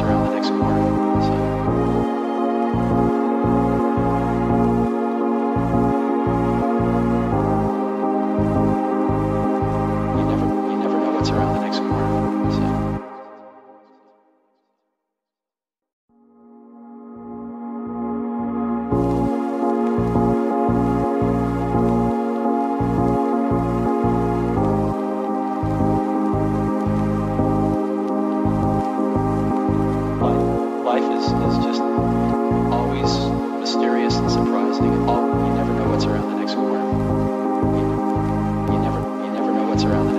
around. around